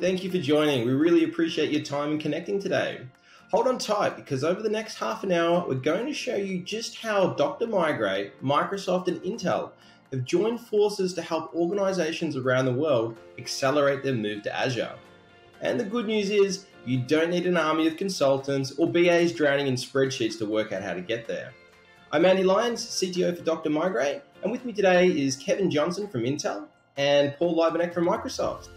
thank you for joining. We really appreciate your time and connecting today. Hold on tight because over the next half an hour, we're going to show you just how Dr. Migrate, Microsoft, and Intel have joined forces to help organizations around the world accelerate their move to Azure. And the good news is, you don't need an army of consultants or BAs drowning in spreadsheets to work out how to get there. I'm Andy Lyons, CTO for Dr. Migrate, and with me today is Kevin Johnson from Intel and Paul Liebeknecht from Microsoft.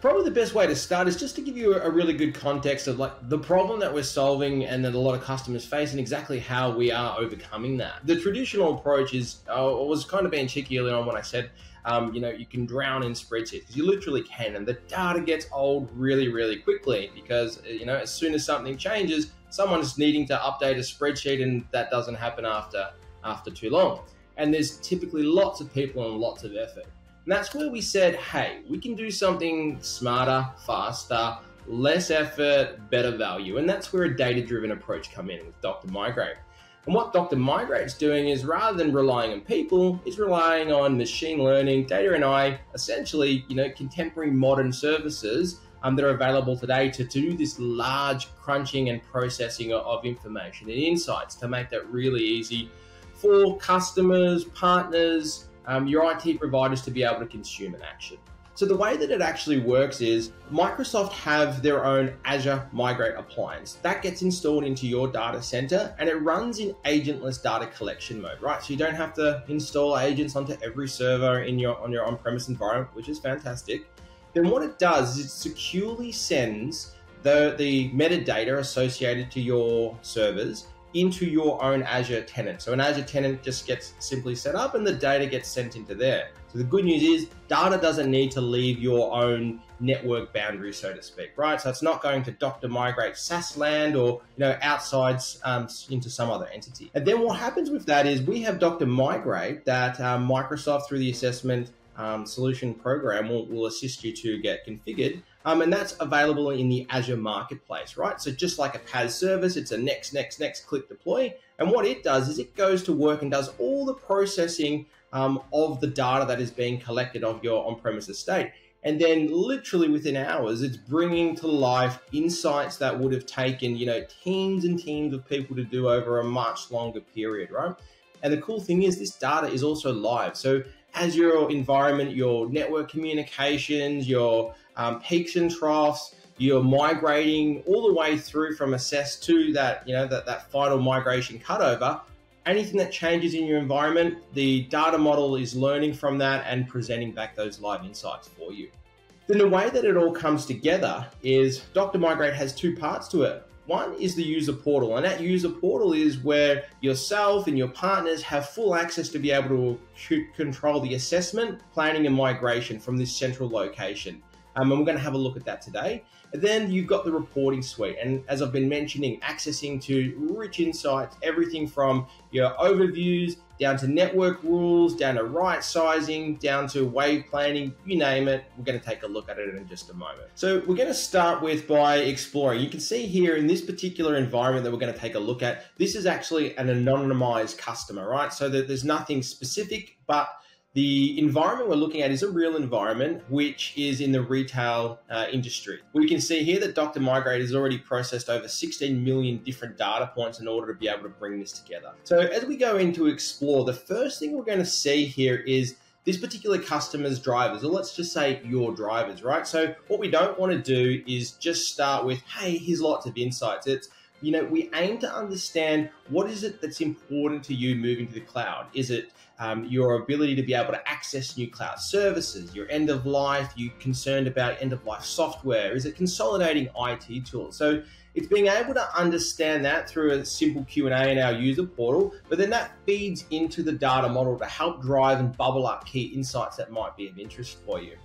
Probably the best way to start is just to give you a really good context of like the problem that we're solving and that a lot of customers face and exactly how we are overcoming that. The traditional approach is, uh, I was kind of being cheeky earlier on when I said, um, you know, you can drown in spreadsheets because you literally can, and the data gets old really, really quickly because uh, you know as soon as something changes, someone's needing to update a spreadsheet, and that doesn't happen after after too long. And there's typically lots of people and lots of effort. And that's where we said, hey, we can do something smarter, faster, less effort, better value. And that's where a data driven approach come in with Dr. Migrate. And what Dr. Migrate's doing is rather than relying on people, is relying on machine learning, data and AI, essentially, you know, contemporary modern services um, that are available today to, to do this large crunching and processing of, of information and insights to make that really easy for customers, partners, um, your IT providers to be able to consume an action. So the way that it actually works is Microsoft have their own Azure Migrate appliance that gets installed into your data center and it runs in agentless data collection mode, right? So you don't have to install agents onto every server in your on your on-premise environment, which is fantastic. Then what it does is it securely sends the, the metadata associated to your servers into your own Azure tenant. So an Azure tenant just gets simply set up and the data gets sent into there. So the good news is data doesn't need to leave your own network boundary, so to speak, right? So it's not going to Dr. Migrate SaaS land or you know outside um, into some other entity. And then what happens with that is we have Dr. Migrate that um, Microsoft through the assessment um, solution program will, will assist you to get configured. Um, and that's available in the Azure Marketplace, right? So just like a PaaS service, it's a next, next, next click deploy. And what it does is it goes to work and does all the processing um, of the data that is being collected of your on-premise estate. And then literally within hours, it's bringing to life insights that would have taken, you know, teams and teams of people to do over a much longer period, right? And the cool thing is this data is also live. So as your environment, your network communications, your um, peaks and troughs, you're migrating all the way through from assess to that, you know, that, that final migration cutover. Anything that changes in your environment, the data model is learning from that and presenting back those live insights for you. Then the way that it all comes together is Dr. Migrate has two parts to it. One is the user portal, and that user portal is where yourself and your partners have full access to be able to control the assessment, planning, and migration from this central location. Um, and we're going to have a look at that today. Then you've got the reporting suite. And as I've been mentioning, accessing to rich insights, everything from your overviews down to network rules, down to right sizing, down to wave planning, you name it. We're going to take a look at it in just a moment. So we're going to start with by exploring. You can see here in this particular environment that we're going to take a look at, this is actually an anonymized customer, right? So that there's nothing specific, but the environment we're looking at is a real environment, which is in the retail uh, industry. We can see here that Dr. Migrate has already processed over 16 million different data points in order to be able to bring this together. So as we go into explore, the first thing we're going to see here is this particular customer's drivers, or let's just say your drivers, right? So what we don't want to do is just start with, hey, here's lots of insights. It's you know, we aim to understand what is it that's important to you moving to the cloud. Is it um, your ability to be able to access new cloud services, your end of life, you concerned about end of life software? Is it consolidating IT tools? So it's being able to understand that through a simple Q&A in our user portal, but then that feeds into the data model to help drive and bubble up key insights that might be of interest for you.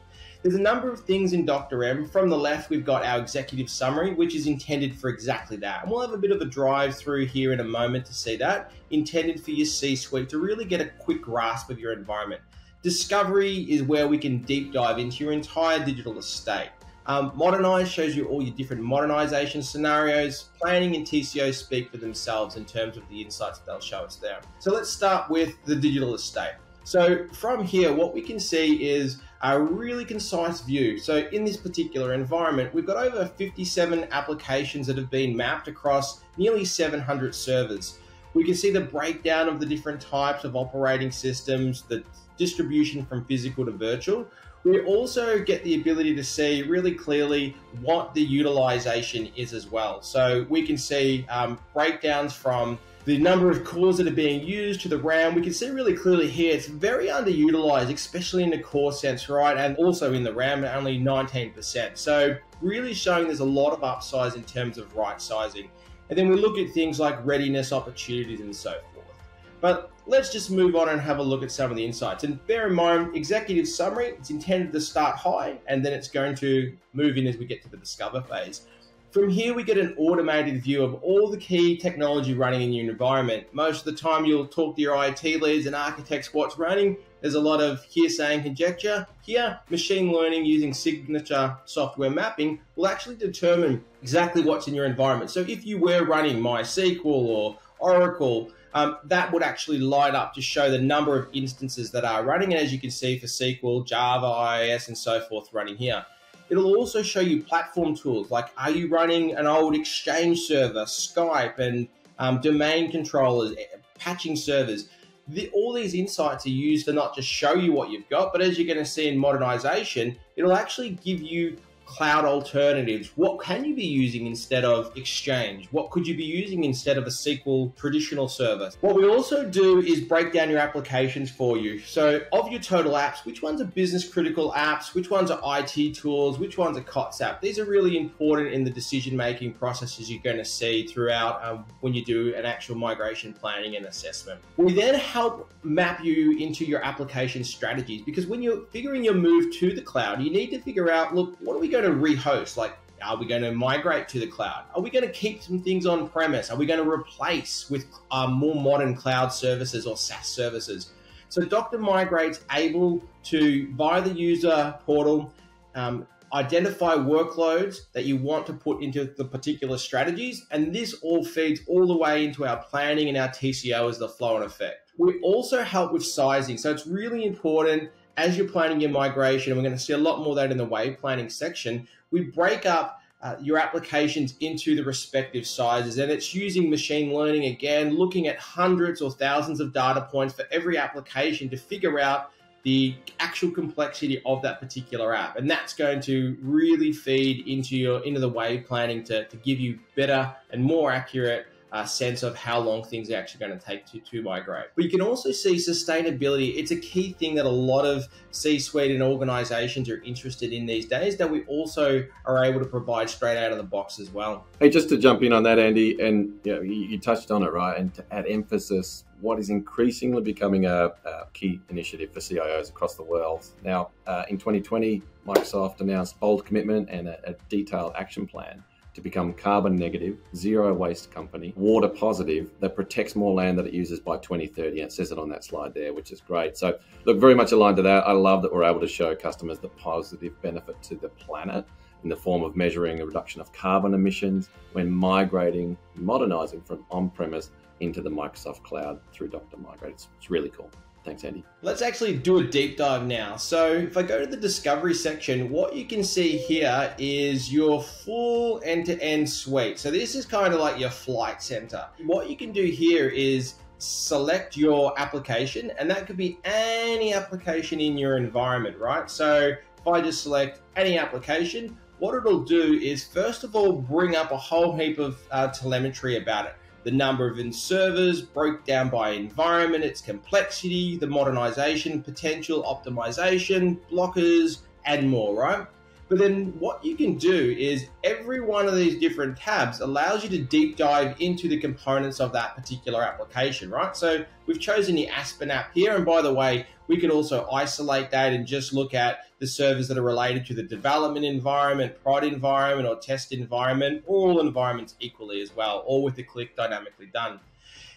There's a number of things in Dr. M. From the left, we've got our executive summary, which is intended for exactly that. And we'll have a bit of a drive through here in a moment to see that, intended for your C suite to really get a quick grasp of your environment. Discovery is where we can deep dive into your entire digital estate. Um, Modernize shows you all your different modernization scenarios. Planning and TCO speak for themselves in terms of the insights they'll show us there. So let's start with the digital estate. So from here, what we can see is a really concise view. So in this particular environment, we've got over 57 applications that have been mapped across nearly 700 servers. We can see the breakdown of the different types of operating systems, the distribution from physical to virtual. We also get the ability to see really clearly what the utilization is as well. So we can see um, breakdowns from the number of cores that are being used to the RAM, we can see really clearly here it's very underutilized, especially in the core sense, right? And also in the RAM, only 19%. So really showing there's a lot of upsides in terms of right sizing. And then we look at things like readiness opportunities and so forth. But let's just move on and have a look at some of the insights. And bear in mind, executive summary, it's intended to start high and then it's going to move in as we get to the discover phase. From here, we get an automated view of all the key technology running in your environment. Most of the time, you'll talk to your IT leads and architects what's running. There's a lot of hearsay and conjecture. Here, machine learning using signature software mapping will actually determine exactly what's in your environment. So if you were running MySQL or Oracle, um, that would actually light up to show the number of instances that are running. And as you can see for SQL, Java, IIS, and so forth running here. It'll also show you platform tools like are you running an old Exchange server, Skype, and um, domain controllers, eh, patching servers. The, all these insights are used to not just show you what you've got, but as you're going to see in modernization, it'll actually give you cloud alternatives. What can you be using instead of Exchange? What could you be using instead of a SQL traditional server? What we also do is break down your applications for you. So, of your total apps, which ones are business critical apps? Which ones are IT tools? Which ones are COTS app? These are really important in the decision making processes you're going to see throughout um, when you do an actual migration planning and assessment. We then help map you into your application strategies because when you're figuring your move to the cloud, you need to figure out look, what are we going to rehost? Like, are we going to migrate to the cloud? Are we going to keep some things on premise? Are we going to replace with um, more modern cloud services or SaaS services? So Dr. Migrate's able to, via the user portal, um, identify workloads that you want to put into the particular strategies. And this all feeds all the way into our planning and our TCO as the flow and effect. We also help with sizing. So it's really important as you're planning your migration, and we're going to see a lot more of that in the wave planning section, we break up uh, your applications into the respective sizes. And it's using machine learning again, looking at hundreds or thousands of data points for every application to figure out the actual complexity of that particular app. And that's going to really feed into your into the wave planning to, to give you better and more accurate sense of how long things are actually going to take to, to migrate. But you can also see sustainability. It's a key thing that a lot of C-suite and organizations are interested in these days that we also are able to provide straight out of the box as well. Hey, just to jump in on that, Andy, and you, know, you touched on it, right? And to add emphasis, what is increasingly becoming a, a key initiative for CIOs across the world. Now, uh, in 2020, Microsoft announced bold commitment and a, a detailed action plan to become carbon negative, zero waste company, water positive that protects more land that it uses by 2030. And it says it on that slide there, which is great. So, look, very much aligned to that. I love that we're able to show customers the positive benefit to the planet in the form of measuring a reduction of carbon emissions when migrating, modernizing from on premise into the Microsoft cloud through Dr. Migrate. It's, it's really cool. Thanks, Andy. Let's actually do a deep dive now. So if I go to the discovery section, what you can see here is your full end-to-end suite. So this is kind of like your flight center. What you can do here is select your application and that could be any application in your environment, right? So if I just select any application, what it'll do is first of all, bring up a whole heap of uh, telemetry about it the number of in servers broke down by environment, its complexity, the modernization potential, optimization, blockers, and more, right? But then what you can do is every one of these different tabs allows you to deep dive into the components of that particular application, right? So we've chosen the Aspen app here. And by the way, we could also isolate that and just look at the servers that are related to the development environment, prod environment, or test environment, all environments equally as well, all with the click dynamically done.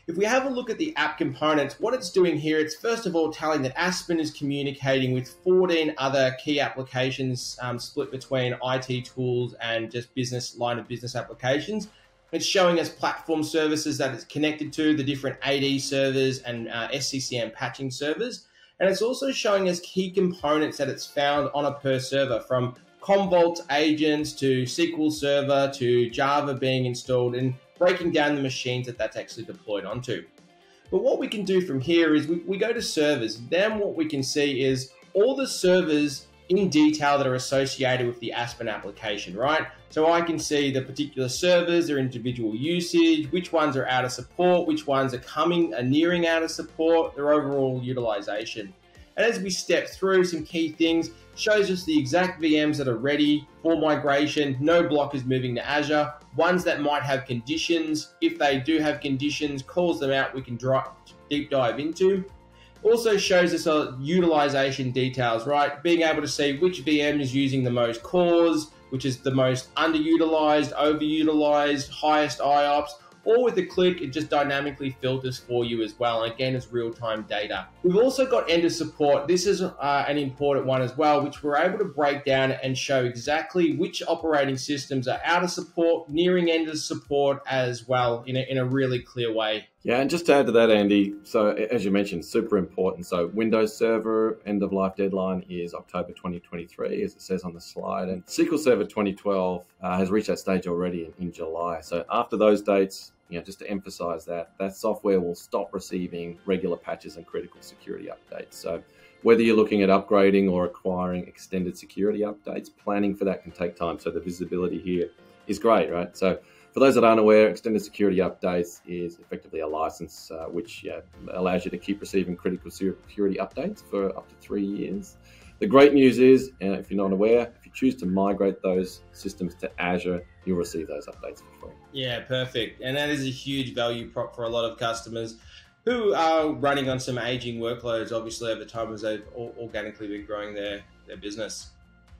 If we have a look at the app components, what it's doing here, it's first of all telling that Aspen is communicating with 14 other key applications um, split between IT tools and just business line of business applications. It's showing us platform services that it's connected to, the different AD servers and uh, SCCM patching servers. And it's also showing us key components that it's found on a per server from Commvault agents to SQL Server to Java being installed and breaking down the machines that that's actually deployed onto. But what we can do from here is we, we go to servers. Then what we can see is all the servers in detail that are associated with the Aspen application, right? So I can see the particular servers, their individual usage, which ones are out of support, which ones are coming, are nearing out of support, their overall utilization. And as we step through some key things, shows us the exact VMs that are ready for migration, no blockers moving to Azure, ones that might have conditions. If they do have conditions, calls them out, we can deep dive into. Also shows us a utilization details, right? Being able to see which VM is using the most cores, which is the most underutilized, overutilized, highest IOPS, or with a click, it just dynamically filters for you as well. And again, it's real time data. We've also got end of support. This is uh, an important one as well, which we're able to break down and show exactly which operating systems are out of support, nearing end of support as well in a, in a really clear way. Yeah, and just to add to that, Andy, so as you mentioned, super important. So Windows Server end of life deadline is October 2023, as it says on the slide, and SQL Server 2012 uh, has reached that stage already in, in July. So after those dates, you know, just to emphasize that, that software will stop receiving regular patches and critical security updates. So whether you're looking at upgrading or acquiring extended security updates, planning for that can take time. So the visibility here is great, right? So for those that aren't aware, extended security updates is effectively a license uh, which yeah, allows you to keep receiving critical security updates for up to three years. The great news is, uh, if you're not aware, if you choose to migrate those systems to Azure, you'll receive those updates for free. Yeah, perfect. And that is a huge value prop for a lot of customers who are running on some aging workloads, obviously, over time as they've organically been growing their, their business.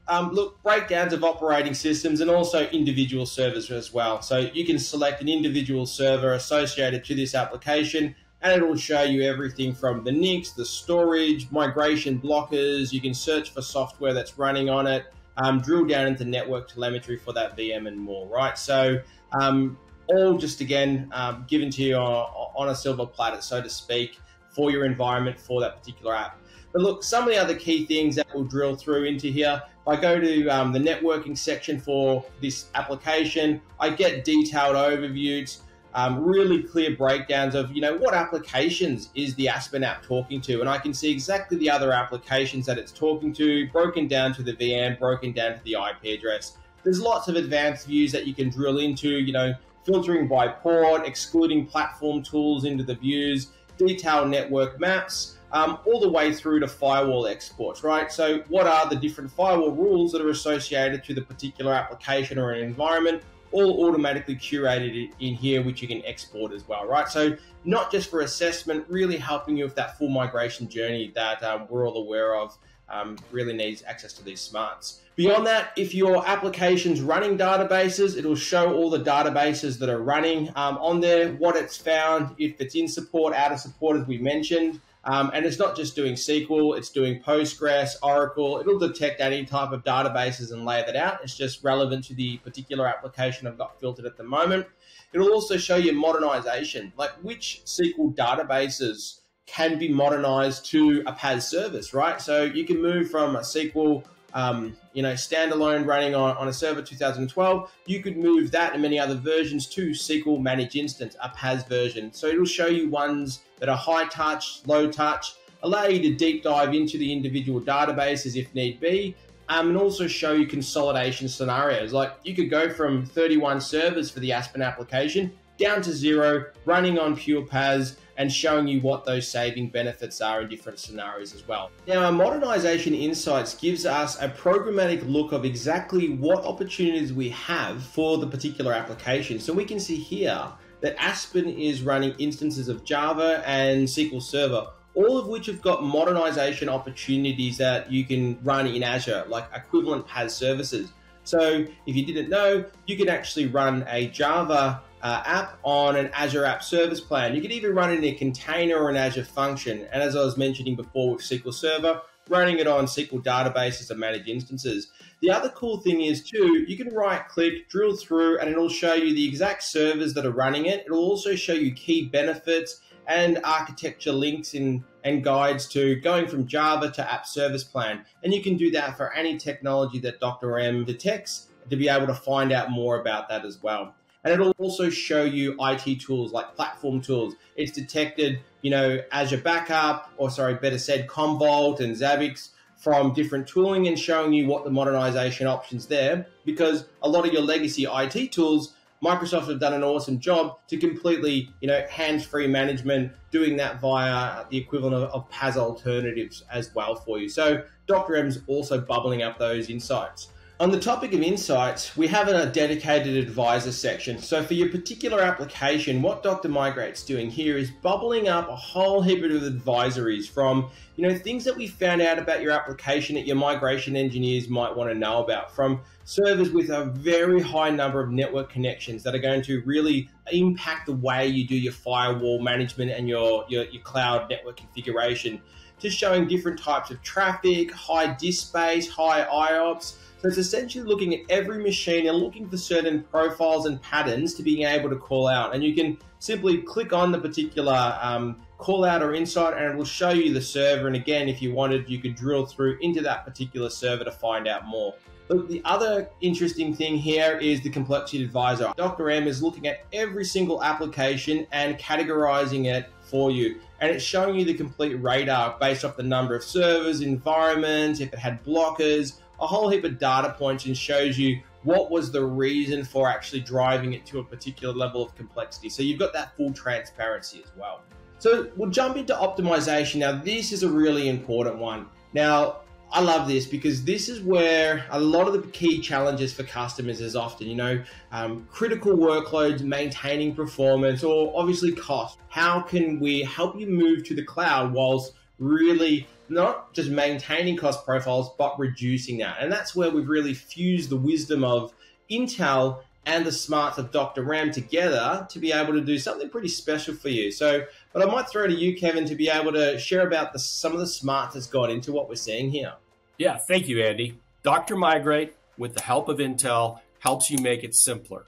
Um, look, breakdowns of operating systems and also individual servers as well. So you can select an individual server associated to this application and it will show you everything from the NICs, the storage, migration blockers. You can search for software that's running on it, um, drill down into network telemetry for that VM and more, right? So, um, all just again um, given to you on, on, a silver platter, so to speak, for your environment for that particular app. But look, some of the other key things that we'll drill through into here. If I go to um, the networking section for this application, I get detailed overviews um, really clear breakdowns of you know what applications is the Aspen app talking to, and I can see exactly the other applications that it's talking to, broken down to the VM, broken down to the IP address. There's lots of advanced views that you can drill into, you know, filtering by port, excluding platform tools into the views, detailed network maps. Um, all the way through to firewall exports, right? So, what are the different firewall rules that are associated to the particular application or an environment? All automatically curated in here, which you can export as well, right? So not just for assessment, really helping you with that full migration journey that um, we're all aware of. Um, really needs access to these smarts. Beyond that, if your application's running databases, it'll show all the databases that are running um, on there, what it's found, if it's in support, out of support, as we mentioned. Um, and it's not just doing SQL, it's doing Postgres, Oracle. It'll detect any type of databases and lay that out. It's just relevant to the particular application I've got filtered at the moment. It'll also show you modernization, like which SQL databases can be modernized to a PaaS service, right? So you can move from a SQL um, you know, standalone running on, on a server 2012, you could move that and many other versions to SQL Managed Instance, a PaaS version. So it'll show you ones that are high touch, low touch, allow you to deep dive into the individual databases if need be, um, and also show you consolidation scenarios. Like you could go from 31 servers for the Aspen application down to zero, running on pure PaaS, and showing you what those saving benefits are in different scenarios as well. Now, our modernization insights gives us a programmatic look of exactly what opportunities we have for the particular application. So we can see here that Aspen is running instances of Java and SQL Server, all of which have got modernization opportunities that you can run in Azure, like equivalent PaaS services. So if you didn't know, you can actually run a Java uh, app on an Azure App Service plan. You could even run it in a container or an Azure function. And as I was mentioning before with SQL Server, running it on SQL databases and managed instances. The other cool thing is too, you can right click, drill through, and it'll show you the exact servers that are running it. It'll also show you key benefits and architecture links in, and guides to going from Java to App Service Plan. And you can do that for any technology that Dr. M detects to be able to find out more about that as well. And it'll also show you IT tools like platform tools. It's detected, you know, Azure Backup, or sorry, better said, Commvault and Zabbix from different tooling and showing you what the modernization options there because a lot of your legacy IT tools Microsoft have done an awesome job to completely, you know, hands-free management, doing that via the equivalent of, of PaaS alternatives as well for you. So Dr. M's also bubbling up those insights. On the topic of insights, we have a dedicated advisor section. So for your particular application, what Dr. Migrate's doing here is bubbling up a whole heap of advisories from, you know, things that we found out about your application that your migration engineers might want to know about from servers with a very high number of network connections that are going to really impact the way you do your firewall management and your, your, your cloud network configuration to showing different types of traffic, high disk space, high IOPS, so it's essentially looking at every machine and looking for certain profiles and patterns to being able to call out. And you can simply click on the particular um, call out or insight and it will show you the server. And again, if you wanted, you could drill through into that particular server to find out more. But the other interesting thing here is the complexity advisor. Dr. M is looking at every single application and categorizing it for you. And it's showing you the complete radar based off the number of servers, environments, if it had blockers, a whole heap of data points and shows you what was the reason for actually driving it to a particular level of complexity. So you've got that full transparency as well. So we'll jump into optimization. Now, this is a really important one. Now, I love this because this is where a lot of the key challenges for customers is often, you know, um, critical workloads, maintaining performance, or obviously cost. How can we help you move to the cloud whilst really not just maintaining cost profiles, but reducing that. And that's where we've really fused the wisdom of Intel and the smarts of Dr. M together to be able to do something pretty special for you. So, but I might throw to you, Kevin, to be able to share about the, some of the smarts that's gone into what we're seeing here. Yeah, thank you, Andy. Dr. Migrate, with the help of Intel, helps you make it simpler.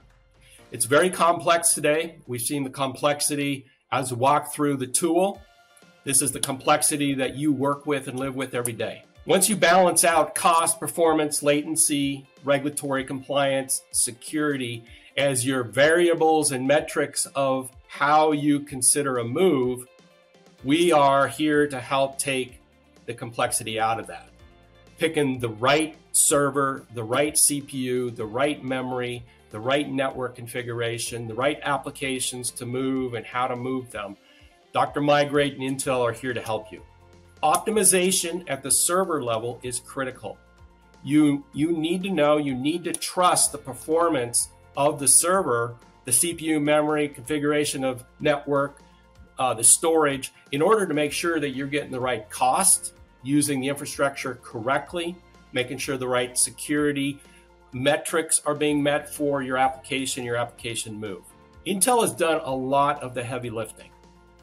It's very complex today. We've seen the complexity as we walk through the tool this is the complexity that you work with and live with every day. Once you balance out cost, performance, latency, regulatory compliance, security as your variables and metrics of how you consider a move, we are here to help take the complexity out of that. Picking the right server, the right CPU, the right memory, the right network configuration, the right applications to move and how to move them Dr. Migrate and Intel are here to help you. Optimization at the server level is critical. You, you need to know, you need to trust the performance of the server, the CPU memory, configuration of network, uh, the storage, in order to make sure that you're getting the right cost, using the infrastructure correctly, making sure the right security metrics are being met for your application, your application move. Intel has done a lot of the heavy lifting.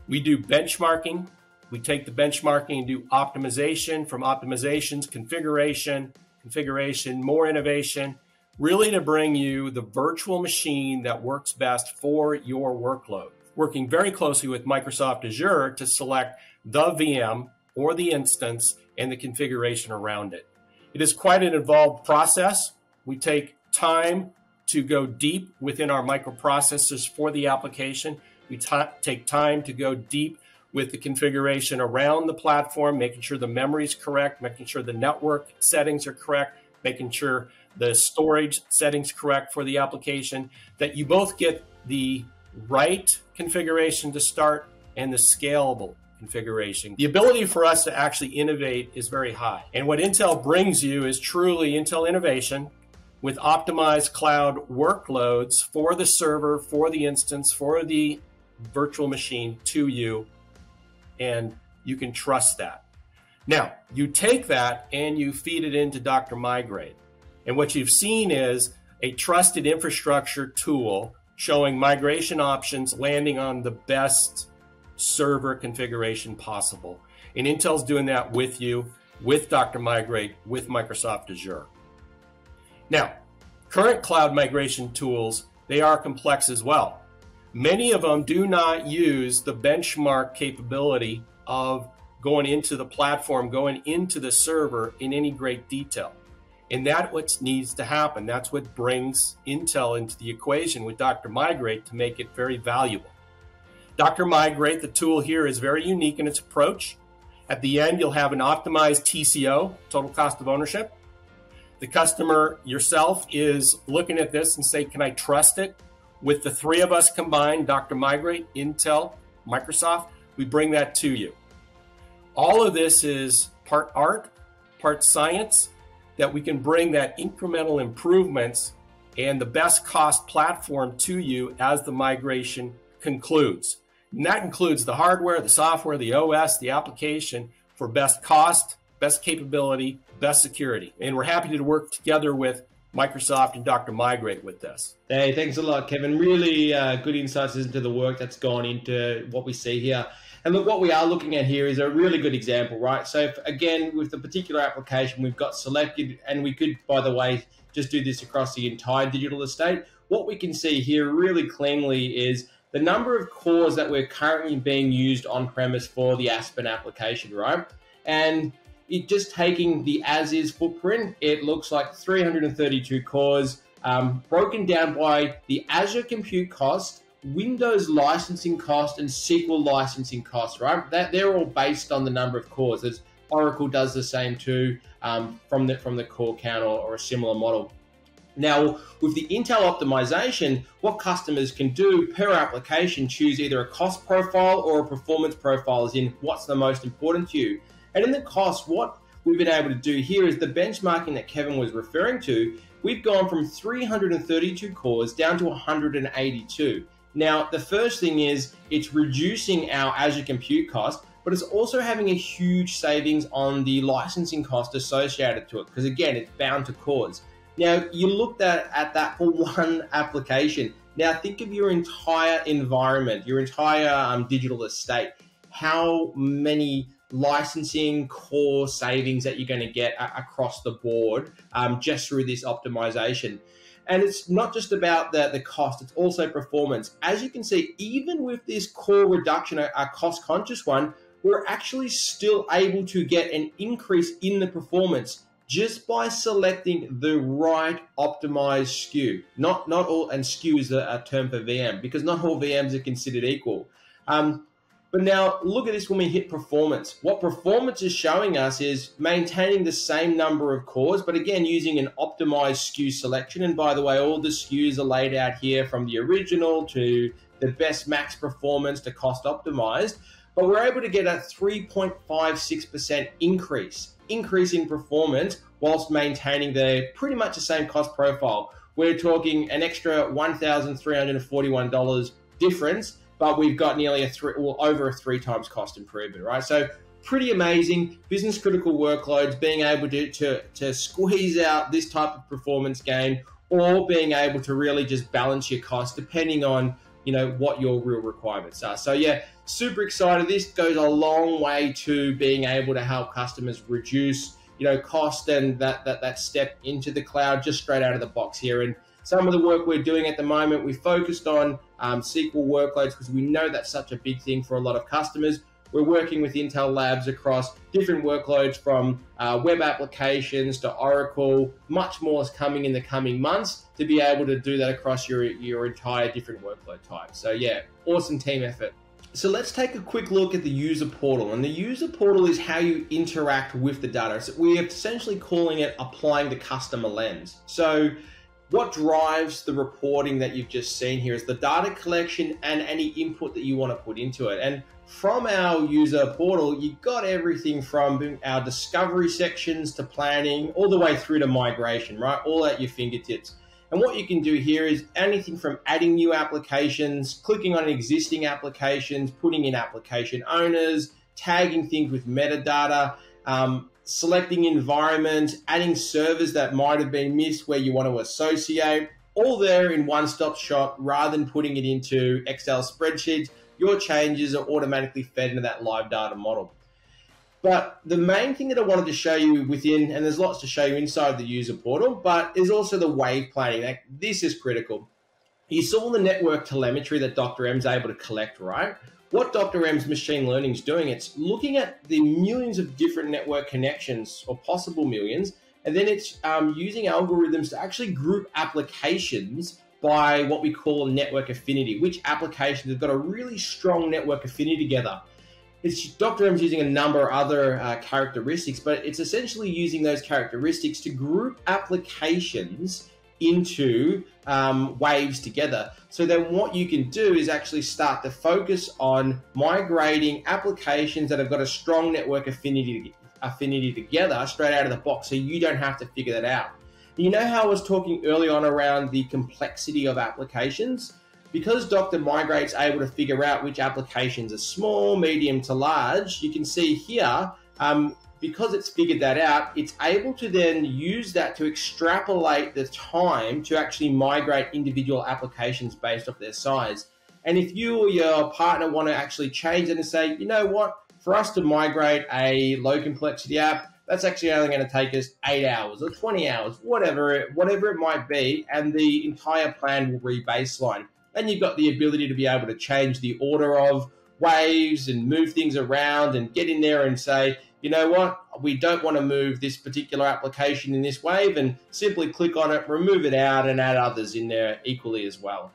We do benchmarking. We take the benchmarking and do optimization from optimizations, configuration, configuration, more innovation, really to bring you the virtual machine that works best for your workload. Working very closely with Microsoft Azure to select the VM or the instance and the configuration around it. It is quite an involved process. We take time to go deep within our microprocessors for the application we take time to go deep with the configuration around the platform, making sure the memory is correct, making sure the network settings are correct, making sure the storage settings correct for the application, that you both get the right configuration to start and the scalable configuration. The ability for us to actually innovate is very high. And what Intel brings you is truly Intel innovation with optimized cloud workloads for the server, for the instance, for the virtual machine to you, and you can trust that. Now, you take that and you feed it into Dr. Migrate. And what you've seen is a trusted infrastructure tool showing migration options landing on the best server configuration possible. And Intel's doing that with you, with Dr. Migrate, with Microsoft Azure. Now, current cloud migration tools, they are complex as well Many of them do not use the benchmark capability of going into the platform, going into the server in any great detail. And that's what needs to happen. That's what brings Intel into the equation with Dr. Migrate to make it very valuable. Dr. Migrate, the tool here, is very unique in its approach. At the end, you'll have an optimized TCO, total cost of ownership. The customer yourself is looking at this and say, can I trust it? With the three of us combined, Dr. Migrate, Intel, Microsoft, we bring that to you. All of this is part art, part science, that we can bring that incremental improvements and the best cost platform to you as the migration concludes. And that includes the hardware, the software, the OS, the application for best cost, best capability, best security. And we're happy to work together with Microsoft and Dr. Migrate with this. Hey, thanks a lot, Kevin. Really uh, good insights into the work that's gone into what we see here. And look, what we are looking at here is a really good example, right? So if, again, with the particular application we've got selected, and we could, by the way, just do this across the entire digital estate. What we can see here really cleanly is the number of cores that we're currently being used on premise for the Aspen application, right? And it just taking the as is footprint, it looks like 332 cores um, broken down by the Azure compute cost Windows licensing cost and SQL licensing cost, right? That they're all based on the number of cores. As Oracle does the same too um, from the from the core count or, or a similar model. Now, with the Intel optimization, what customers can do per application, choose either a cost profile or a performance profile, as in what's the most important to you. And in the cost, what we've been able to do here is the benchmarking that Kevin was referring to. We've gone from 332 cores down to 182. Now, the first thing is it's reducing our Azure compute cost, but it's also having a huge savings on the licensing cost associated to it, because again, it's bound to cores. Now, you looked at, at that for one application. Now, think of your entire environment, your entire um, digital estate. How many licensing core savings that you're going to get a- across the board um, just through this optimization? And it's not just about the, the cost, it's also performance. As you can see, even with this core reduction, a, a cost conscious one, we're actually still able to get an increase in the performance just by selecting the right optimized SKU. Not not all, and SKU is a, a term for VM because not all VMs are considered equal. Um, but now look at this when we hit performance. What performance is showing us is maintaining the same number of cores, but again, using an optimized SKU selection. And by the way, all the SKUs are laid out here from the original to the best max performance to cost optimized. But we're able to get a 3.56% increase, increase in performance whilst maintaining the pretty much the same cost profile. We're talking an extra $1,341 difference but we've got nearly a three, well, over a three times cost improvement, right? So pretty amazing. Business critical workloads being able to, to, to squeeze out this type of performance gain or being able to really just balance your costs depending on you know what your real requirements are. So yeah super excited. This goes a long way to being able to help customers reduce you know cost and that that, that step into the cloud just straight out of the box here. And some of the work we're doing at the moment, we focused on um, SQL workloads because we know that's such a big thing for a lot of customers. We're working with Intel Labs across different workloads from uh, web applications to Oracle. Much more is coming in the coming months to be able to do that across your, your entire different workload types. So, yeah, awesome team effort. So let's take a quick look at the user portal. And the user portal is how you interact with the data. So we are essentially calling it applying the customer lens. So what drives the reporting that you've just seen here is the data collection and any input that you want to put into it. And from our user portal, you've got everything from our discovery sections to planning all the way through to migration, right? All at your fingertips. And what you can do here is anything from adding new applications, clicking on existing applications, putting in application owners, tagging things with metadata, um, selecting environment, adding servers that might have been missed where you want to associate, all there in one stop shop rather than putting it into Excel spreadsheets. Your changes are automatically fed into that live data model. But the main thing that I wanted to show you within, and there's lots to show you inside the user portal, but is also the wave planning. Like, this is critical. You saw the network telemetry that Dr. M's able to collect, right? What Dr. M's machine learning is doing, it's looking at the millions of different network connections or possible millions, and then it's um, using algorithms to actually group applications by what we call network affinity, which applications have got a really strong network affinity together. It's Dr. M's using a number of other uh, characteristics, but it's essentially using those characteristics to group applications into um, waves together. So then what you can do is actually start to focus on migrating applications that have got a strong network affinity affinity together straight out of the box so you don't have to figure that out. You know how I was talking early on around the complexity of applications? Because Dr. Migrate's able to figure out which applications are small, medium to large, you can see here um, because it's figured that out, it's able to then use that to extrapolate the time to actually migrate individual applications based off their size. And if you or your partner want to actually change it and say, you know what, for us to migrate a low complexity app, that's actually only going to take us eight hours or 20 hours, whatever it, whatever it might be, and the entire plan will re-baseline. And you've got the ability to be able to change the order of waves and move things around and get in there and say, you know what, we don't want to move this particular application in this wave and simply click on it, remove it out, and add others in there equally as well.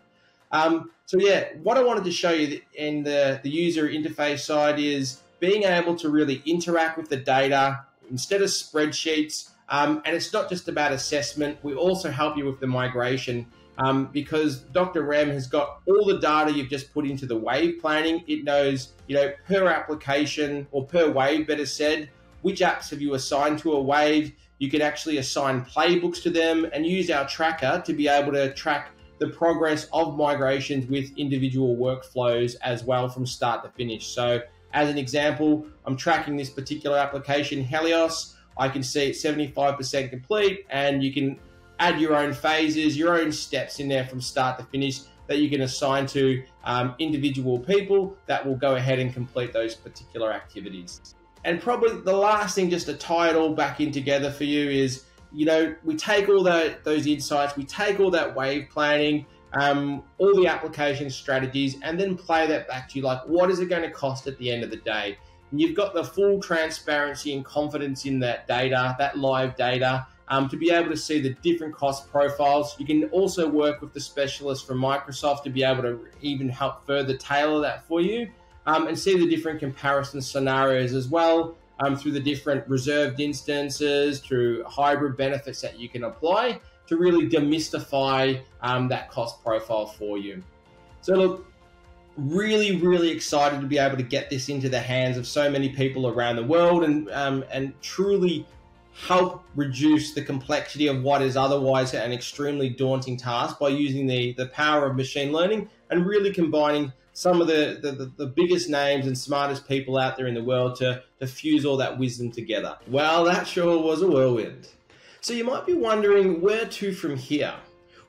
Um, so yeah, what I wanted to show you in the, the user interface side is being able to really interact with the data instead of spreadsheets. Um, and it's not just about assessment. We also help you with the migration um, because Dr. M has got all the data you've just put into the wave planning. It knows, you know, per application or per wave, better said, which apps have you assigned to a wave. You can actually assign playbooks to them and use our tracker to be able to track the progress of migrations with individual workflows as well from start to finish. So, as an example, I'm tracking this particular application, Helios. I can see it's 75% complete, and you can add your own phases, your own steps in there from start to finish that you can assign to um, individual people that will go ahead and complete those particular activities. And probably the last thing, just to tie it all back in together for you, is you know we take all that those insights, we take all that wave planning, um, all the application strategies, and then play that back to you. Like, what is it going to cost at the end of the day? And you've got the full transparency and confidence in that data, that live data, um, to be able to see the different cost profiles. You can also work with the specialists from Microsoft to be able to even help further tailor that for you um, and see the different comparison scenarios as well um, through the different reserved instances, through hybrid benefits that you can apply to really demystify um, that cost profile for you. So, look, really, really excited to be able to get this into the hands of so many people around the world and um, and truly help reduce the complexity of what is otherwise an extremely daunting task by using the, the power of machine learning and really combining some of the, the, the, biggest names and smartest people out there in the world to, to fuse all that wisdom together. Well, that sure was a whirlwind. So you might be wondering where to from here.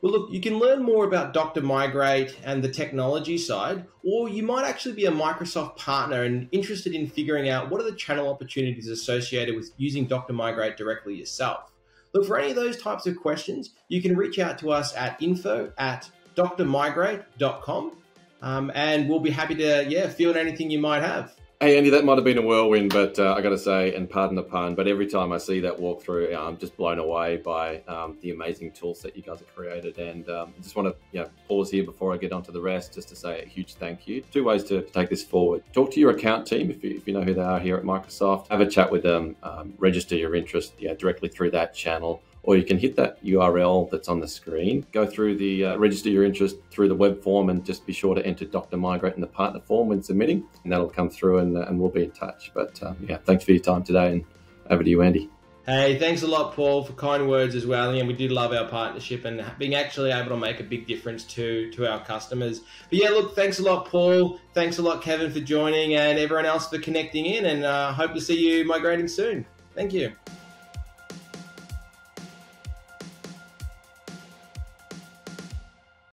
Well, look, you can learn more about Dr. Migrate and the technology side, or you might actually be a Microsoft partner and interested in figuring out what are the channel opportunities associated with using Dr. Migrate directly yourself. Look, for any of those types of questions, you can reach out to us at info at drmigrate.com um, and we'll be happy to, yeah, field anything you might have. Hey Andy, that might have been a whirlwind, but uh, I got to say, and pardon the pun, but every time I see that walkthrough, I'm just blown away by um, the amazing tools that you guys have created. And um, I just want to you know, pause here before I get on to the rest, just to say a huge thank you. Two ways to take this forward: talk to your account team if you, if you know who they are here at Microsoft. Have a chat with them. Um, register your interest yeah, directly through that channel or you can hit that URL that's on the screen, go through the uh, register your interest through the web form, and just be sure to enter Dr. Migrate in the partner form when submitting, and that'll come through and, uh, and we'll be in touch. But um, yeah, thanks for your time today, and over to you, Andy. Hey, thanks a lot, Paul, for kind words as well. And we did love our partnership and being actually able to make a big difference to to our customers. But yeah, look, thanks a lot, Paul. Thanks a lot, Kevin, for joining, and everyone else for connecting in. And uh, hope to see you migrating soon. Thank you.